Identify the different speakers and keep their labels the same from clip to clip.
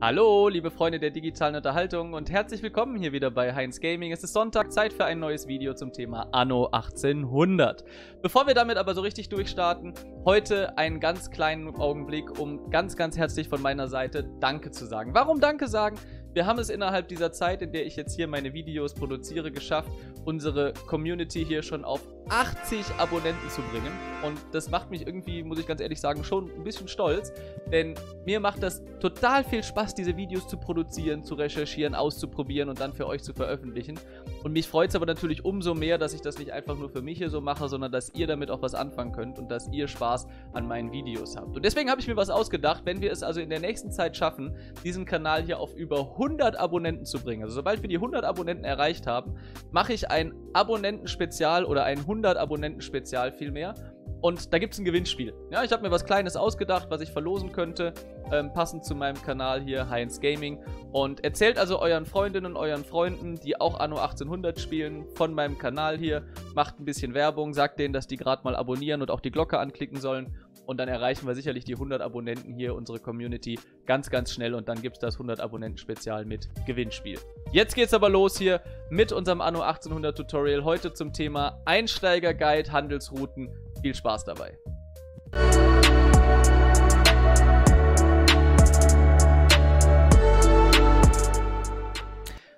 Speaker 1: Hallo, liebe Freunde der digitalen Unterhaltung und herzlich willkommen hier wieder bei Heinz Gaming. Es ist Sonntag, Zeit für ein neues Video zum Thema Anno 1800. Bevor wir damit aber so richtig durchstarten, heute einen ganz kleinen Augenblick, um ganz, ganz herzlich von meiner Seite Danke zu sagen. Warum Danke sagen? Wir haben es innerhalb dieser Zeit, in der ich jetzt hier meine Videos produziere, geschafft, unsere Community hier schon auf 80 Abonnenten zu bringen. Und das macht mich irgendwie, muss ich ganz ehrlich sagen, schon ein bisschen stolz. Denn mir macht das total viel Spaß, diese Videos zu produzieren, zu recherchieren, auszuprobieren und dann für euch zu veröffentlichen. Und mich freut es aber natürlich umso mehr, dass ich das nicht einfach nur für mich hier so mache, sondern dass ihr damit auch was anfangen könnt und dass ihr Spaß an meinen Videos habt. Und deswegen habe ich mir was ausgedacht, wenn wir es also in der nächsten Zeit schaffen, diesen Kanal hier auf über 100 100 Abonnenten zu bringen. Also sobald wir die 100 Abonnenten erreicht haben, mache ich ein Abonnentenspezial oder ein 100 Abonnenten-Spezial vielmehr. Und da gibt es ein Gewinnspiel. Ja, ich habe mir was Kleines ausgedacht, was ich verlosen könnte, ähm, passend zu meinem Kanal hier, Heinz Gaming. Und erzählt also euren Freundinnen und euren Freunden, die auch Anno 1800 spielen, von meinem Kanal hier. Macht ein bisschen Werbung, sagt denen, dass die gerade mal abonnieren und auch die Glocke anklicken sollen. Und dann erreichen wir sicherlich die 100 Abonnenten hier, unsere Community, ganz, ganz schnell. Und dann gibt es das 100 Abonnenten-Spezial mit Gewinnspiel. Jetzt geht's aber los hier mit unserem Anno 1800 Tutorial. Heute zum Thema Einsteiger-Guide, Handelsrouten. Viel Spaß dabei.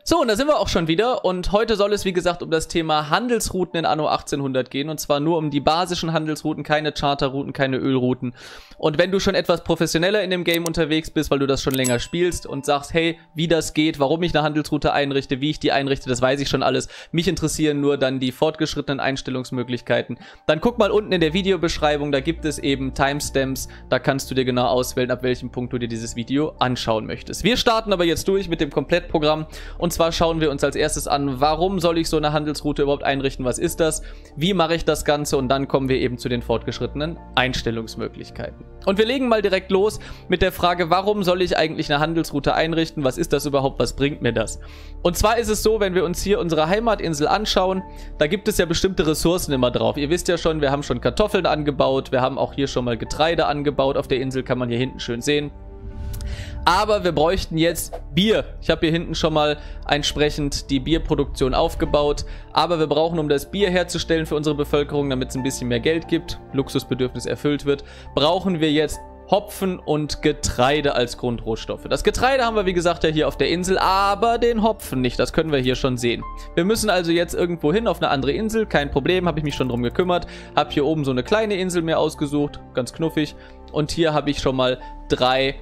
Speaker 1: So, und da sind wir auch schon wieder. Und heute soll es, wie gesagt, um das Thema Handelsrouten in Anno 1800 gehen. Und zwar nur um die basischen Handelsrouten, keine Charterrouten, keine Ölrouten. Und wenn du schon etwas professioneller in dem Game unterwegs bist, weil du das schon länger spielst und sagst, hey, wie das geht, warum ich eine Handelsroute einrichte, wie ich die einrichte, das weiß ich schon alles. Mich interessieren nur dann die fortgeschrittenen Einstellungsmöglichkeiten. Dann guck mal unten in der Videobeschreibung, da gibt es eben Timestamps. Da kannst du dir genau auswählen, ab welchem Punkt du dir dieses Video anschauen möchtest. Wir starten aber jetzt durch mit dem Komplettprogramm. Und zwar schauen wir uns als erstes an, warum soll ich so eine Handelsroute überhaupt einrichten, was ist das, wie mache ich das Ganze und dann kommen wir eben zu den fortgeschrittenen Einstellungsmöglichkeiten. Und wir legen mal direkt los mit der Frage, warum soll ich eigentlich eine Handelsroute einrichten, was ist das überhaupt, was bringt mir das? Und zwar ist es so, wenn wir uns hier unsere Heimatinsel anschauen, da gibt es ja bestimmte Ressourcen immer drauf. Ihr wisst ja schon, wir haben schon Kartoffeln angebaut, wir haben auch hier schon mal Getreide angebaut, auf der Insel kann man hier hinten schön sehen. Aber wir bräuchten jetzt Bier. Ich habe hier hinten schon mal entsprechend die Bierproduktion aufgebaut. Aber wir brauchen, um das Bier herzustellen für unsere Bevölkerung, damit es ein bisschen mehr Geld gibt, Luxusbedürfnis erfüllt wird, brauchen wir jetzt Hopfen und Getreide als Grundrohstoffe. Das Getreide haben wir, wie gesagt, ja hier auf der Insel, aber den Hopfen nicht. Das können wir hier schon sehen. Wir müssen also jetzt irgendwo hin auf eine andere Insel. Kein Problem, habe ich mich schon drum gekümmert. Habe hier oben so eine kleine Insel mir ausgesucht. Ganz knuffig. Und hier habe ich schon mal drei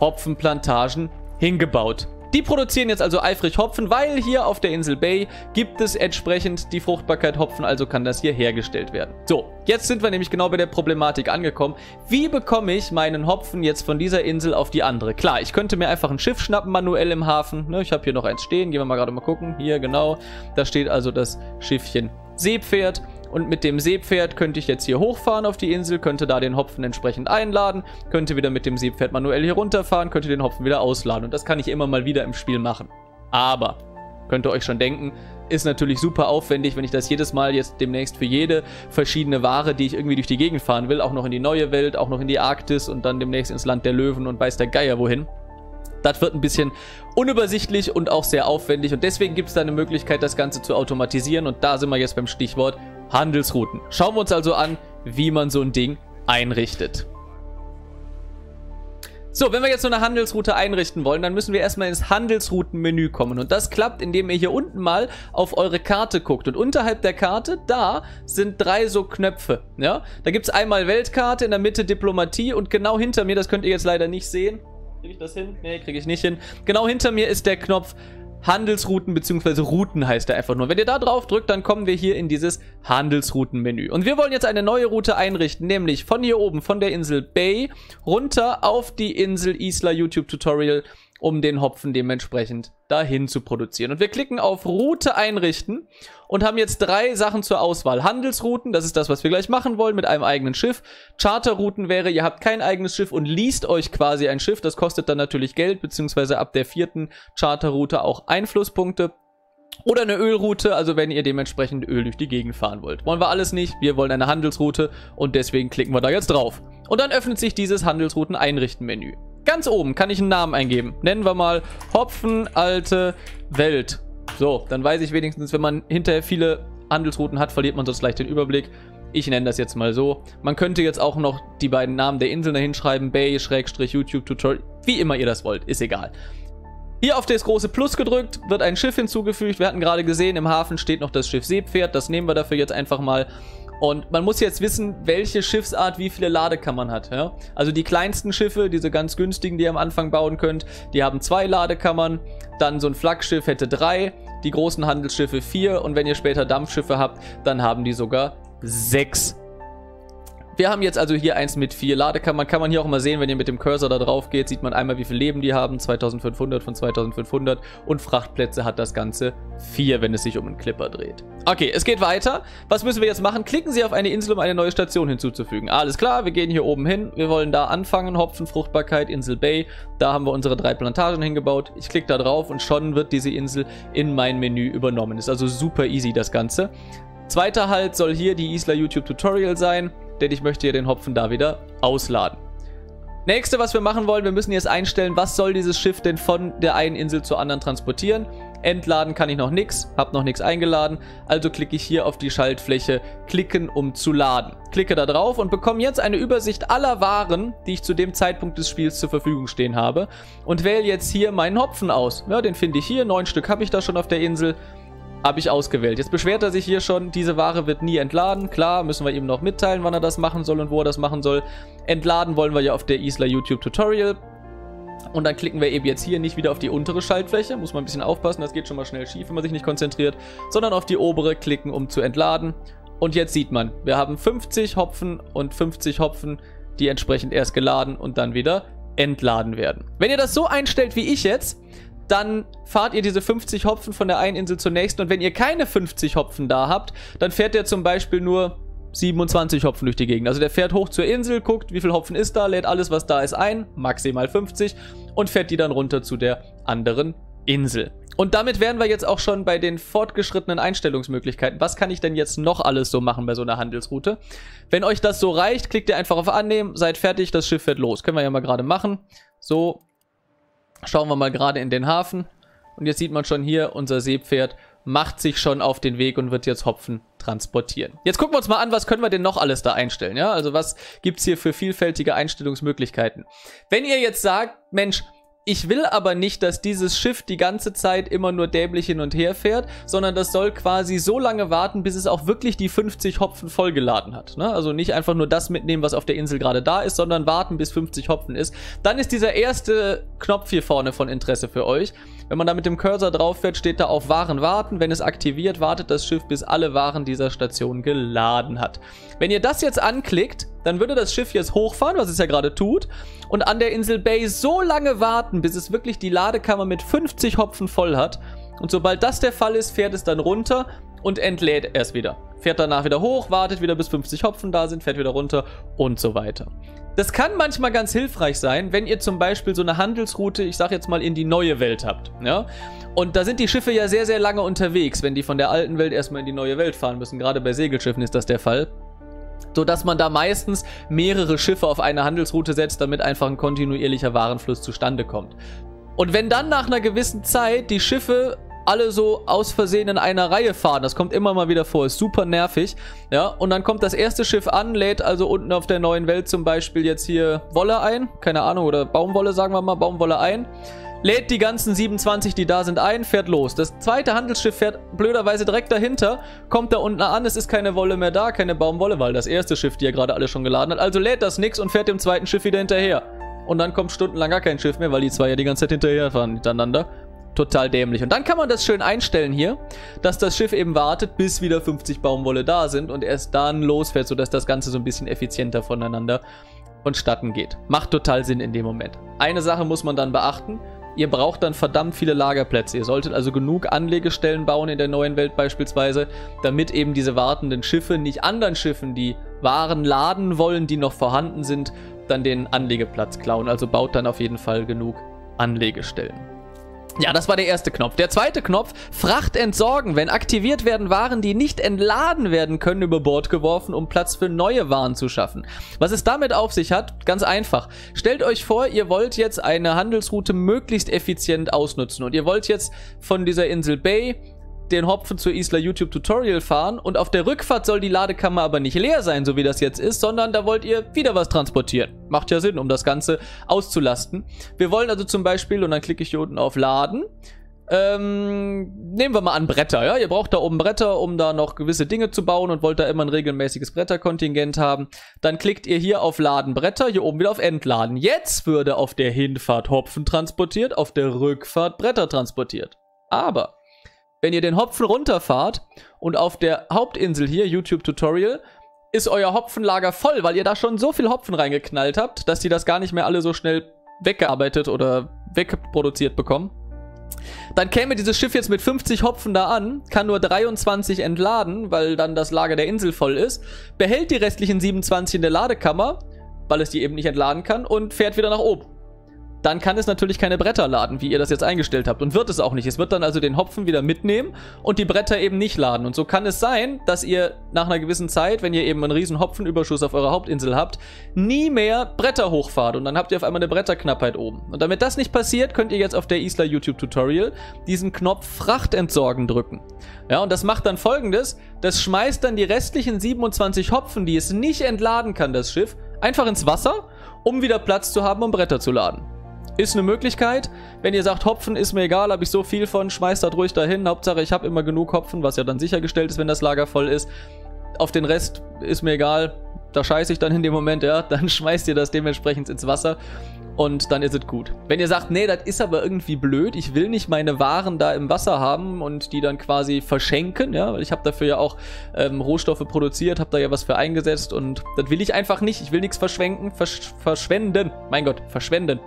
Speaker 1: Hopfenplantagen hingebaut. Die produzieren jetzt also eifrig Hopfen, weil hier auf der Insel Bay gibt es entsprechend die Fruchtbarkeit Hopfen, also kann das hier hergestellt werden. So, jetzt sind wir nämlich genau bei der Problematik angekommen. Wie bekomme ich meinen Hopfen jetzt von dieser Insel auf die andere? Klar, ich könnte mir einfach ein Schiff schnappen, manuell im Hafen. Ne, ich habe hier noch eins stehen, gehen wir mal gerade mal gucken. Hier, genau, da steht also das Schiffchen Seepferd. Und mit dem Seepferd könnte ich jetzt hier hochfahren auf die Insel, könnte da den Hopfen entsprechend einladen, könnte wieder mit dem Seepferd manuell hier runterfahren, könnte den Hopfen wieder ausladen. Und das kann ich immer mal wieder im Spiel machen. Aber, könnt ihr euch schon denken, ist natürlich super aufwendig, wenn ich das jedes Mal jetzt demnächst für jede verschiedene Ware, die ich irgendwie durch die Gegend fahren will, auch noch in die neue Welt, auch noch in die Arktis und dann demnächst ins Land der Löwen und weiß der Geier wohin. Das wird ein bisschen unübersichtlich und auch sehr aufwendig und deswegen gibt es da eine Möglichkeit, das Ganze zu automatisieren und da sind wir jetzt beim Stichwort Handelsrouten. Schauen wir uns also an, wie man so ein Ding einrichtet. So, wenn wir jetzt so eine Handelsroute einrichten wollen, dann müssen wir erstmal ins Handelsroutenmenü kommen. Und das klappt, indem ihr hier unten mal auf eure Karte guckt. Und unterhalb der Karte, da sind drei so Knöpfe. Ja? Da gibt es einmal Weltkarte, in der Mitte Diplomatie und genau hinter mir, das könnt ihr jetzt leider nicht sehen. Kriege ich das hin? Nee, kriege ich nicht hin. Genau hinter mir ist der Knopf Handelsrouten bzw. Routen heißt er einfach nur. Wenn ihr da drauf drückt, dann kommen wir hier in dieses Handelsroutenmenü. Und wir wollen jetzt eine neue Route einrichten, nämlich von hier oben, von der Insel Bay, runter auf die Insel Isla YouTube Tutorial um den Hopfen dementsprechend dahin zu produzieren. Und wir klicken auf Route einrichten und haben jetzt drei Sachen zur Auswahl. Handelsrouten, das ist das, was wir gleich machen wollen, mit einem eigenen Schiff. Charterrouten wäre, ihr habt kein eigenes Schiff und liest euch quasi ein Schiff. Das kostet dann natürlich Geld, beziehungsweise ab der vierten Charterroute auch Einflusspunkte. Oder eine Ölroute, also wenn ihr dementsprechend Öl durch die Gegend fahren wollt. Wollen wir alles nicht, wir wollen eine Handelsroute und deswegen klicken wir da jetzt drauf. Und dann öffnet sich dieses Handelsrouten-Einrichten-Menü. Ganz oben kann ich einen Namen eingeben. Nennen wir mal Hopfen alte Welt. So, dann weiß ich wenigstens, wenn man hinterher viele Handelsrouten hat, verliert man sonst leicht den Überblick. Ich nenne das jetzt mal so. Man könnte jetzt auch noch die beiden Namen der Inseln dahin schreiben. Bay, Schrägstrich, YouTube, Tutorial. Wie immer ihr das wollt. Ist egal. Hier auf das große Plus gedrückt, wird ein Schiff hinzugefügt. Wir hatten gerade gesehen, im Hafen steht noch das Schiff Seepferd. Das nehmen wir dafür jetzt einfach mal. Und man muss jetzt wissen, welche Schiffsart wie viele Ladekammern hat. Ja? Also die kleinsten Schiffe, diese ganz günstigen, die ihr am Anfang bauen könnt, die haben zwei Ladekammern. Dann so ein Flaggschiff hätte drei, die großen Handelsschiffe vier. Und wenn ihr später Dampfschiffe habt, dann haben die sogar sechs wir haben jetzt also hier eins mit vier Ladekammern. Kann man hier auch mal sehen, wenn ihr mit dem Cursor da drauf geht, sieht man einmal, wie viel Leben die haben. 2500 von 2500. Und Frachtplätze hat das Ganze vier, wenn es sich um einen Clipper dreht. Okay, es geht weiter. Was müssen wir jetzt machen? Klicken Sie auf eine Insel, um eine neue Station hinzuzufügen. Alles klar, wir gehen hier oben hin. Wir wollen da anfangen. Hopfen, Fruchtbarkeit, Insel Bay. Da haben wir unsere drei Plantagen hingebaut. Ich klicke da drauf und schon wird diese Insel in mein Menü übernommen. Ist also super easy das Ganze. Zweiter Halt soll hier die Isla YouTube Tutorial sein denn ich möchte ja den Hopfen da wieder ausladen. Nächste, was wir machen wollen, wir müssen jetzt einstellen, was soll dieses Schiff denn von der einen Insel zur anderen transportieren. Entladen kann ich noch nichts, habe noch nichts eingeladen, also klicke ich hier auf die Schaltfläche Klicken, um zu laden. Klicke da drauf und bekomme jetzt eine Übersicht aller Waren, die ich zu dem Zeitpunkt des Spiels zur Verfügung stehen habe und wähle jetzt hier meinen Hopfen aus. Ja, den finde ich hier, neun Stück habe ich da schon auf der Insel habe ich ausgewählt. Jetzt beschwert er sich hier schon, diese Ware wird nie entladen. Klar, müssen wir ihm noch mitteilen, wann er das machen soll und wo er das machen soll. Entladen wollen wir ja auf der Isla YouTube Tutorial. Und dann klicken wir eben jetzt hier nicht wieder auf die untere Schaltfläche. Muss man ein bisschen aufpassen, das geht schon mal schnell schief, wenn man sich nicht konzentriert. Sondern auf die obere klicken, um zu entladen. Und jetzt sieht man, wir haben 50 Hopfen und 50 Hopfen, die entsprechend erst geladen und dann wieder entladen werden. Wenn ihr das so einstellt wie ich jetzt, dann fahrt ihr diese 50 Hopfen von der einen Insel zur nächsten und wenn ihr keine 50 Hopfen da habt, dann fährt der zum Beispiel nur 27 Hopfen durch die Gegend. Also der fährt hoch zur Insel, guckt, wie viel Hopfen ist da, lädt alles, was da ist, ein, maximal 50 und fährt die dann runter zu der anderen Insel. Und damit wären wir jetzt auch schon bei den fortgeschrittenen Einstellungsmöglichkeiten. Was kann ich denn jetzt noch alles so machen bei so einer Handelsroute? Wenn euch das so reicht, klickt ihr einfach auf Annehmen, seid fertig, das Schiff fährt los. Können wir ja mal gerade machen. So, Schauen wir mal gerade in den Hafen. Und jetzt sieht man schon hier, unser Seepferd macht sich schon auf den Weg und wird jetzt Hopfen transportieren. Jetzt gucken wir uns mal an, was können wir denn noch alles da einstellen, ja? Also was gibt es hier für vielfältige Einstellungsmöglichkeiten? Wenn ihr jetzt sagt, Mensch, ich will aber nicht, dass dieses Schiff die ganze Zeit immer nur dämlich hin und her fährt, sondern das soll quasi so lange warten, bis es auch wirklich die 50 Hopfen vollgeladen hat. Ne? Also nicht einfach nur das mitnehmen, was auf der Insel gerade da ist, sondern warten, bis 50 Hopfen ist. Dann ist dieser erste Knopf hier vorne von Interesse für euch. Wenn man da mit dem Cursor drauf fährt, steht da auf Waren warten. Wenn es aktiviert, wartet das Schiff, bis alle Waren dieser Station geladen hat. Wenn ihr das jetzt anklickt, dann würde das Schiff jetzt hochfahren, was es ja gerade tut, und an der Insel Bay so lange warten, bis es wirklich die Ladekammer mit 50 Hopfen voll hat. Und sobald das der Fall ist, fährt es dann runter und entlädt erst wieder. Fährt danach wieder hoch, wartet wieder bis 50 Hopfen da sind, fährt wieder runter und so weiter. Das kann manchmal ganz hilfreich sein, wenn ihr zum Beispiel so eine Handelsroute, ich sag jetzt mal, in die neue Welt habt. Ja? Und da sind die Schiffe ja sehr, sehr lange unterwegs, wenn die von der alten Welt erstmal in die neue Welt fahren müssen. Gerade bei Segelschiffen ist das der Fall so dass man da meistens mehrere Schiffe auf eine Handelsroute setzt, damit einfach ein kontinuierlicher Warenfluss zustande kommt. Und wenn dann nach einer gewissen Zeit die Schiffe alle so aus Versehen in einer Reihe fahren. Das kommt immer mal wieder vor, ist super nervig. Ja, und dann kommt das erste Schiff an, lädt also unten auf der neuen Welt zum Beispiel jetzt hier Wolle ein, keine Ahnung, oder Baumwolle, sagen wir mal, Baumwolle ein lädt die ganzen 27, die da sind, ein, fährt los. Das zweite Handelsschiff fährt blöderweise direkt dahinter, kommt da unten an, es ist keine Wolle mehr da, keine Baumwolle, weil das erste Schiff, die ja gerade alle schon geladen hat, also lädt das nix und fährt dem zweiten Schiff wieder hinterher. Und dann kommt stundenlang gar kein Schiff mehr, weil die zwei ja die ganze Zeit hinterher fahren miteinander. Total dämlich. Und dann kann man das schön einstellen hier, dass das Schiff eben wartet, bis wieder 50 Baumwolle da sind und erst dann losfährt, sodass das Ganze so ein bisschen effizienter voneinander vonstatten geht. Macht total Sinn in dem Moment. Eine Sache muss man dann beachten. Ihr braucht dann verdammt viele Lagerplätze. Ihr solltet also genug Anlegestellen bauen in der neuen Welt beispielsweise, damit eben diese wartenden Schiffe nicht anderen Schiffen, die Waren laden wollen, die noch vorhanden sind, dann den Anlegeplatz klauen. Also baut dann auf jeden Fall genug Anlegestellen. Ja, das war der erste Knopf. Der zweite Knopf, Fracht entsorgen. Wenn aktiviert werden Waren, die nicht entladen werden können, über Bord geworfen, um Platz für neue Waren zu schaffen. Was es damit auf sich hat, ganz einfach. Stellt euch vor, ihr wollt jetzt eine Handelsroute möglichst effizient ausnutzen und ihr wollt jetzt von dieser Insel Bay den Hopfen zur Isla YouTube Tutorial fahren und auf der Rückfahrt soll die Ladekammer aber nicht leer sein, so wie das jetzt ist, sondern da wollt ihr wieder was transportieren. Macht ja Sinn, um das Ganze auszulasten. Wir wollen also zum Beispiel, und dann klicke ich hier unten auf Laden, ähm, nehmen wir mal an Bretter, ja? Ihr braucht da oben Bretter, um da noch gewisse Dinge zu bauen und wollt da immer ein regelmäßiges Bretterkontingent haben. Dann klickt ihr hier auf Laden Bretter, hier oben wieder auf Entladen. Jetzt würde auf der Hinfahrt Hopfen transportiert, auf der Rückfahrt Bretter transportiert. Aber wenn ihr den Hopfen runterfahrt und auf der Hauptinsel hier, YouTube Tutorial, ist euer Hopfenlager voll, weil ihr da schon so viel Hopfen reingeknallt habt, dass die das gar nicht mehr alle so schnell weggearbeitet oder wegproduziert bekommen. Dann käme dieses Schiff jetzt mit 50 Hopfen da an, kann nur 23 entladen, weil dann das Lager der Insel voll ist, behält die restlichen 27 in der Ladekammer, weil es die eben nicht entladen kann, und fährt wieder nach oben dann kann es natürlich keine Bretter laden, wie ihr das jetzt eingestellt habt. Und wird es auch nicht. Es wird dann also den Hopfen wieder mitnehmen und die Bretter eben nicht laden. Und so kann es sein, dass ihr nach einer gewissen Zeit, wenn ihr eben einen riesen Hopfenüberschuss auf eurer Hauptinsel habt, nie mehr Bretter hochfahrt. Und dann habt ihr auf einmal eine Bretterknappheit oben. Und damit das nicht passiert, könnt ihr jetzt auf der Isla YouTube Tutorial diesen Knopf Fracht entsorgen drücken. Ja, und das macht dann folgendes. Das schmeißt dann die restlichen 27 Hopfen, die es nicht entladen kann, das Schiff, einfach ins Wasser, um wieder Platz zu haben, um Bretter zu laden. Ist eine Möglichkeit. Wenn ihr sagt, Hopfen ist mir egal, habe ich so viel von, schmeißt das ruhig dahin. Hauptsache, ich habe immer genug Hopfen, was ja dann sichergestellt ist, wenn das Lager voll ist. Auf den Rest ist mir egal. Da scheiße ich dann in dem Moment, ja. Dann schmeißt ihr das dementsprechend ins Wasser und dann ist es gut. Wenn ihr sagt, nee, das ist aber irgendwie blöd, ich will nicht meine Waren da im Wasser haben und die dann quasi verschenken, ja, weil ich habe dafür ja auch ähm, Rohstoffe produziert, habe da ja was für eingesetzt und das will ich einfach nicht. Ich will nichts verschwenken, versch verschwenden. Mein Gott, verschwenden.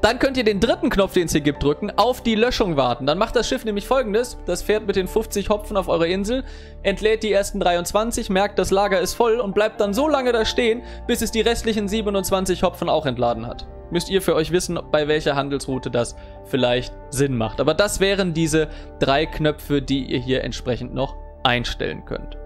Speaker 1: Dann könnt ihr den dritten Knopf, den es hier gibt, drücken, auf die Löschung warten. Dann macht das Schiff nämlich folgendes. Das fährt mit den 50 Hopfen auf eure Insel, entlädt die ersten 23, merkt, das Lager ist voll und bleibt dann so lange da stehen, bis es die restlichen 27 Hopfen auch entladen hat. Müsst ihr für euch wissen, bei welcher Handelsroute das vielleicht Sinn macht. Aber das wären diese drei Knöpfe, die ihr hier entsprechend noch einstellen könnt.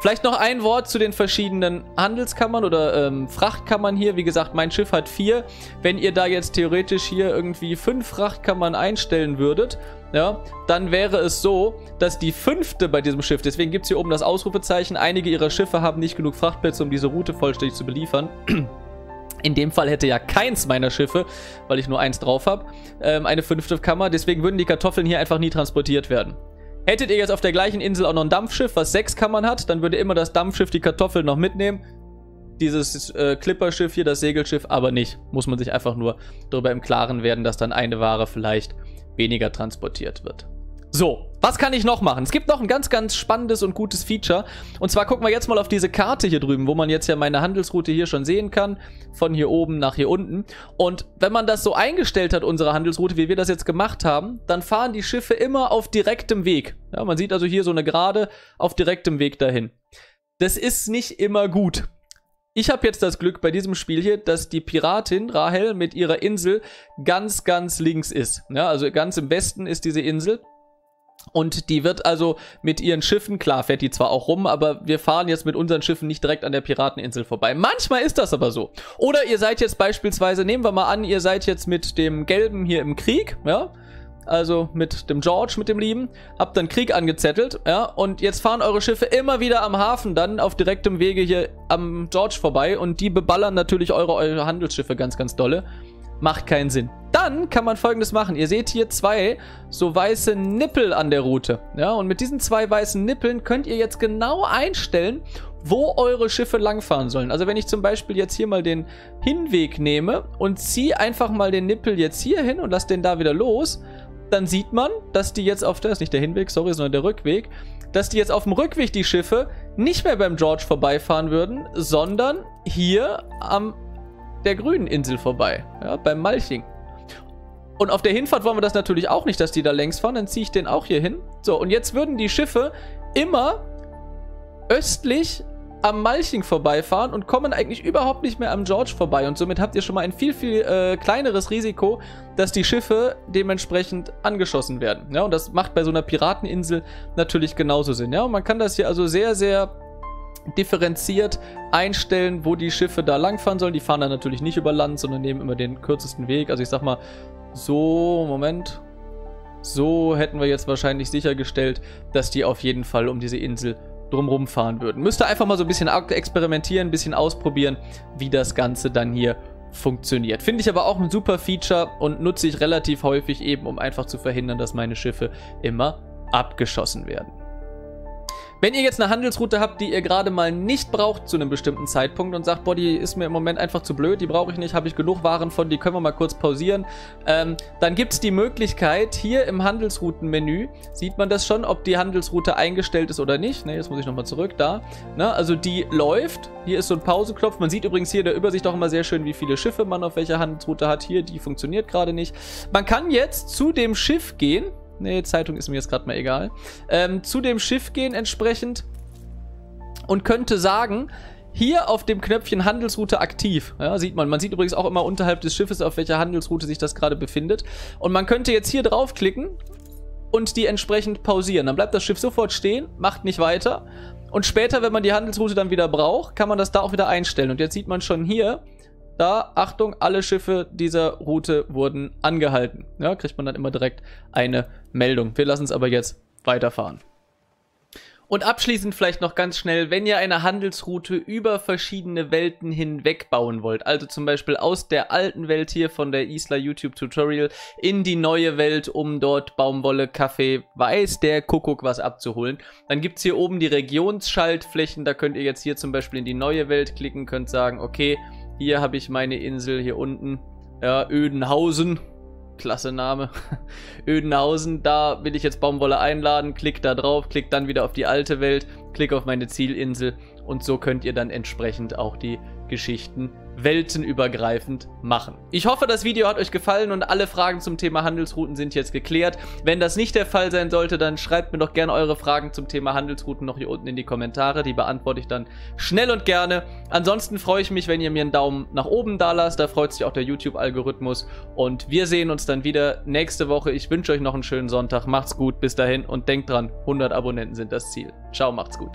Speaker 1: Vielleicht noch ein Wort zu den verschiedenen Handelskammern oder ähm, Frachtkammern hier. Wie gesagt, mein Schiff hat vier. Wenn ihr da jetzt theoretisch hier irgendwie fünf Frachtkammern einstellen würdet, ja, dann wäre es so, dass die fünfte bei diesem Schiff, deswegen gibt es hier oben das Ausrufezeichen, einige ihrer Schiffe haben nicht genug Frachtplätze, um diese Route vollständig zu beliefern. In dem Fall hätte ja keins meiner Schiffe, weil ich nur eins drauf habe, ähm, eine fünfte Kammer. Deswegen würden die Kartoffeln hier einfach nie transportiert werden. Hättet ihr jetzt auf der gleichen Insel auch noch ein Dampfschiff, was sechs Kammern hat, dann würde immer das Dampfschiff die Kartoffeln noch mitnehmen. Dieses äh, Clipperschiff hier, das Segelschiff, aber nicht. Muss man sich einfach nur darüber im Klaren werden, dass dann eine Ware vielleicht weniger transportiert wird. So, was kann ich noch machen? Es gibt noch ein ganz, ganz spannendes und gutes Feature. Und zwar gucken wir jetzt mal auf diese Karte hier drüben, wo man jetzt ja meine Handelsroute hier schon sehen kann. Von hier oben nach hier unten. Und wenn man das so eingestellt hat, unsere Handelsroute, wie wir das jetzt gemacht haben, dann fahren die Schiffe immer auf direktem Weg. Ja, man sieht also hier so eine Gerade auf direktem Weg dahin. Das ist nicht immer gut. Ich habe jetzt das Glück bei diesem Spiel hier, dass die Piratin Rahel mit ihrer Insel ganz, ganz links ist. Ja, also ganz im Westen ist diese Insel. Und die wird also mit ihren Schiffen, klar fährt die zwar auch rum, aber wir fahren jetzt mit unseren Schiffen nicht direkt an der Pirateninsel vorbei. Manchmal ist das aber so. Oder ihr seid jetzt beispielsweise, nehmen wir mal an, ihr seid jetzt mit dem Gelben hier im Krieg, ja, also mit dem George, mit dem Lieben, habt dann Krieg angezettelt, ja, und jetzt fahren eure Schiffe immer wieder am Hafen dann auf direktem Wege hier am George vorbei und die beballern natürlich eure, eure Handelsschiffe ganz, ganz dolle. Macht keinen Sinn. Dann kann man folgendes machen. Ihr seht hier zwei so weiße Nippel an der Route. Ja, und mit diesen zwei weißen Nippeln könnt ihr jetzt genau einstellen, wo eure Schiffe langfahren sollen. Also wenn ich zum Beispiel jetzt hier mal den Hinweg nehme und ziehe einfach mal den Nippel jetzt hier hin und lasse den da wieder los, dann sieht man, dass die jetzt auf, das ist nicht der Hinweg, sorry, sondern der Rückweg, dass die jetzt auf dem Rückweg die Schiffe nicht mehr beim George vorbeifahren würden, sondern hier am der grünen Insel vorbei, ja, beim Malching. Und auf der Hinfahrt wollen wir das natürlich auch nicht, dass die da längs fahren, dann ziehe ich den auch hier hin. So, und jetzt würden die Schiffe immer östlich am Malching vorbeifahren und kommen eigentlich überhaupt nicht mehr am George vorbei. Und somit habt ihr schon mal ein viel, viel äh, kleineres Risiko, dass die Schiffe dementsprechend angeschossen werden. Ja, und das macht bei so einer Pirateninsel natürlich genauso Sinn. Ja, und man kann das hier also sehr, sehr differenziert einstellen, wo die Schiffe da langfahren sollen. Die fahren dann natürlich nicht über Land, sondern nehmen immer den kürzesten Weg. Also ich sag mal, so, Moment. So hätten wir jetzt wahrscheinlich sichergestellt, dass die auf jeden Fall um diese Insel drumherum fahren würden. Müsste einfach mal so ein bisschen experimentieren, ein bisschen ausprobieren, wie das Ganze dann hier funktioniert. Finde ich aber auch ein super Feature und nutze ich relativ häufig eben, um einfach zu verhindern, dass meine Schiffe immer abgeschossen werden. Wenn ihr jetzt eine Handelsroute habt, die ihr gerade mal nicht braucht zu einem bestimmten Zeitpunkt und sagt, boah, die ist mir im Moment einfach zu blöd, die brauche ich nicht, habe ich genug Waren von, die können wir mal kurz pausieren, ähm, dann gibt es die Möglichkeit, hier im Handelsroutenmenü, sieht man das schon, ob die Handelsroute eingestellt ist oder nicht. Ne, jetzt muss ich nochmal zurück, da. Ne, also die läuft, hier ist so ein Pauseknopf, man sieht übrigens hier in der Übersicht auch immer sehr schön, wie viele Schiffe man auf welcher Handelsroute hat. Hier, die funktioniert gerade nicht. Man kann jetzt zu dem Schiff gehen, Nee, Zeitung ist mir jetzt gerade mal egal. Ähm, zu dem Schiff gehen entsprechend und könnte sagen, hier auf dem Knöpfchen Handelsroute aktiv. Ja, sieht man. Man sieht übrigens auch immer unterhalb des Schiffes, auf welcher Handelsroute sich das gerade befindet. Und man könnte jetzt hier draufklicken und die entsprechend pausieren. Dann bleibt das Schiff sofort stehen, macht nicht weiter. Und später, wenn man die Handelsroute dann wieder braucht, kann man das da auch wieder einstellen. Und jetzt sieht man schon hier, da, Achtung, alle Schiffe dieser Route wurden angehalten. Ja, kriegt man dann immer direkt eine Meldung. Wir lassen es aber jetzt weiterfahren. Und abschließend vielleicht noch ganz schnell, wenn ihr eine Handelsroute über verschiedene Welten hinweg bauen wollt, also zum Beispiel aus der alten Welt hier von der Isla YouTube Tutorial in die neue Welt, um dort Baumwolle, Kaffee, Weiß, der Kuckuck was abzuholen, dann gibt es hier oben die Regionsschaltflächen, da könnt ihr jetzt hier zum Beispiel in die neue Welt klicken, könnt sagen, okay, hier habe ich meine Insel hier unten. Ja, Ödenhausen. Klasse Name. Ödenhausen, da will ich jetzt Baumwolle einladen. Klick da drauf, klick dann wieder auf die alte Welt, klick auf meine Zielinsel und so könnt ihr dann entsprechend auch die Geschichten weltenübergreifend machen. Ich hoffe, das Video hat euch gefallen und alle Fragen zum Thema Handelsrouten sind jetzt geklärt. Wenn das nicht der Fall sein sollte, dann schreibt mir doch gerne eure Fragen zum Thema Handelsrouten noch hier unten in die Kommentare. Die beantworte ich dann schnell und gerne. Ansonsten freue ich mich, wenn ihr mir einen Daumen nach oben da lasst. Da freut sich auch der YouTube-Algorithmus. Und wir sehen uns dann wieder nächste Woche. Ich wünsche euch noch einen schönen Sonntag. Macht's gut, bis dahin und denkt dran, 100 Abonnenten sind das Ziel. Ciao, macht's gut.